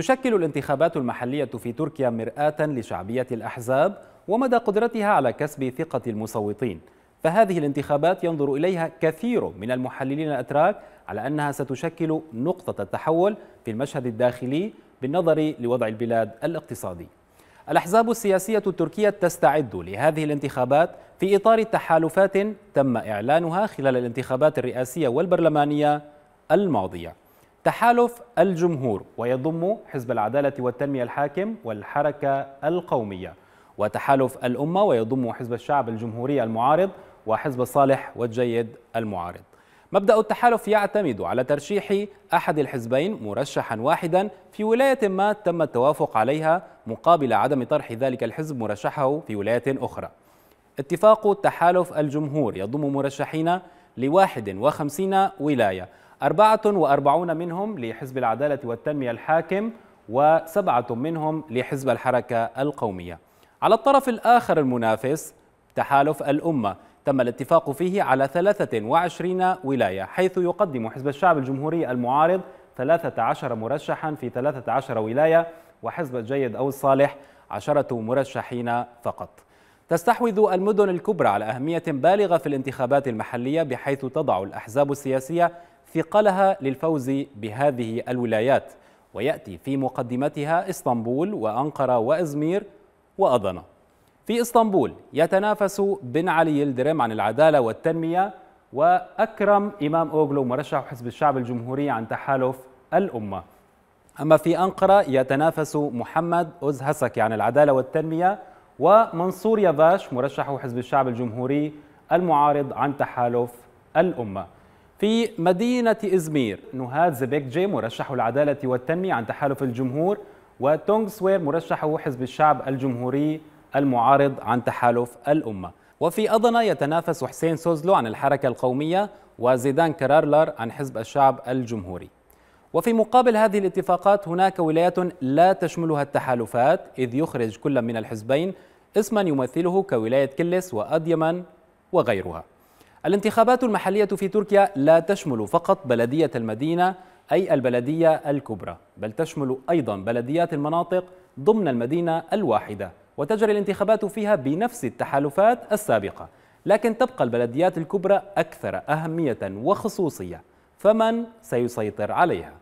تشكل الانتخابات المحلية في تركيا مرآة لشعبية الأحزاب ومدى قدرتها على كسب ثقة المصوتين. فهذه الانتخابات ينظر إليها كثير من المحللين الأتراك على أنها ستشكل نقطة التحول في المشهد الداخلي بالنظر لوضع البلاد الاقتصادي. الأحزاب السياسية التركية تستعد لهذه الانتخابات في إطار تحالفات تم إعلانها خلال الانتخابات الرئاسية والبرلمانية الماضية. تحالف الجمهور ويضم حزب العدالة والتنمية الحاكم والحركة القومية. وتحالف الأمة ويضم حزب الشعب الجمهوري المعارض وحزب الصالح والجيد المعارض. مبدأ التحالف يعتمد على ترشيح أحد الحزبين مرشحا واحدا في ولاية ما تم التوافق عليها مقابل عدم طرح ذلك الحزب مرشحه في ولاية أخرى. اتفاق تحالف الجمهور يضم مرشحين لواحد وخمسين ولاية أربعة وأربعون منهم لحزب العدالة والتنمية الحاكم وسبعة منهم لحزب الحركة القومية. على الطرف الآخر المنافس تحالف الأمة. تم الاتفاق فيه على 23 ولاية حيث يقدم حزب الشعب الجمهوري المعارض 13 مرشحا في 13 ولاية وحزب الجيد أو الصالح عشرة مرشحين فقط. تستحوذ المدن الكبرى على أهمية بالغة في الانتخابات المحلية بحيث تضع الأحزاب السياسية ثقلها للفوز بهذه الولايات ويأتي في مقدمتها إسطنبول وأنقرة وإزمير وأضنا في إسطنبول يتنافس بن علي يلدرم عن العدالة والتنمية وأكرم إمام أوغلو مرشح حزب الشعب الجمهوري عن تحالف الأمة. أما في أنقرة يتنافس محمد أوز هسكي عن العدالة والتنمية ومنصور يافاش مرشح حزب الشعب الجمهوري المعارض عن تحالف الأمة. في مدينة إزمير نهاد زبيكجي مرشح العدالة والتنمية عن تحالف الجمهور وتونغ سوير مرشح حزب الشعب الجمهوري المعارض عن تحالف الأمة. وفي أضنا يتنافس حسين سوزلو عن الحركة القومية وزيدان كرارلر عن حزب الشعب الجمهوري. وفي مقابل هذه الاتفاقات هناك ولايات لا تشملها التحالفات إذ يخرج كل من الحزبين اسما يمثله كولاية كلس وأديمن وغيرها. الانتخابات المحلية في تركيا لا تشمل فقط بلدية المدينة أي البلدية الكبرى بل تشمل أيضا بلديات المناطق ضمن المدينة الواحدة. وتجري الانتخابات فيها بنفس التحالفات السابقة. لكن تبقى البلديات الكبرى أكثر أهمية وخصوصية. فمن سيسيطر عليها؟